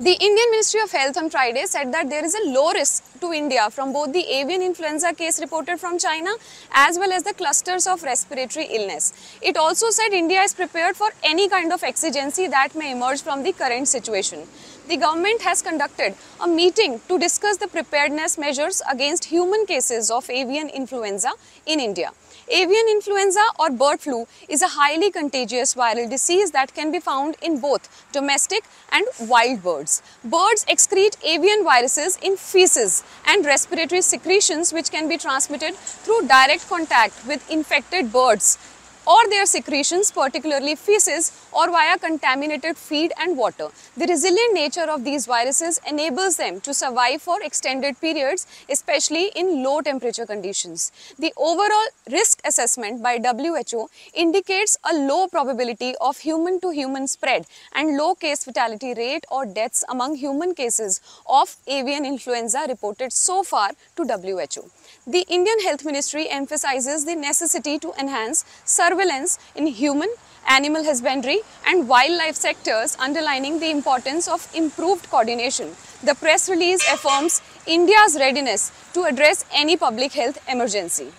The Indian Ministry of Health on Friday said that there is a low risk to India from both the avian influenza case reported from China as well as the clusters of respiratory illness. It also said India is prepared for any kind of exigency that may emerge from the current situation. The government has conducted a meeting to discuss the preparedness measures against human cases of avian influenza in India. Avian influenza or bird flu is a highly contagious viral disease that can be found in both domestic and wild birds. Birds excrete avian viruses in feces and respiratory secretions which can be transmitted through direct contact with infected birds or their secretions, particularly feces, or via contaminated feed and water. The resilient nature of these viruses enables them to survive for extended periods, especially in low temperature conditions. The overall risk assessment by WHO indicates a low probability of human to human spread and low case fatality rate or deaths among human cases of avian influenza reported so far to WHO. The Indian Health Ministry emphasizes the necessity to enhance surveillance in human, animal husbandry and wildlife sectors underlining the importance of improved coordination. The press release affirms India's readiness to address any public health emergency.